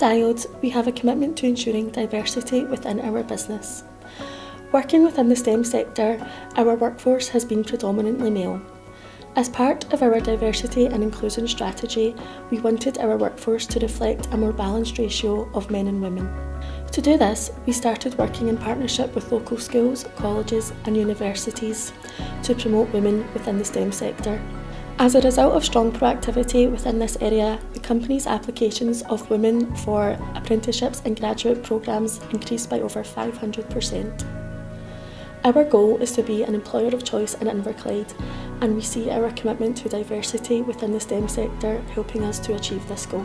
Diodes, we have a commitment to ensuring diversity within our business. Working within the STEM sector, our workforce has been predominantly male. As part of our diversity and inclusion strategy, we wanted our workforce to reflect a more balanced ratio of men and women. To do this, we started working in partnership with local schools, colleges and universities to promote women within the STEM sector. As a result of strong proactivity within this area, the company's applications of women for apprenticeships and graduate programmes increased by over 500%. Our goal is to be an employer of choice in Inverclyde and we see our commitment to diversity within the STEM sector helping us to achieve this goal.